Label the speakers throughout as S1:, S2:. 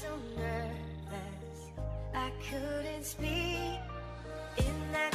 S1: so nervous I couldn't speak. In that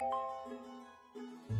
S1: Thank you.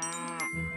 S2: Mm-hmm.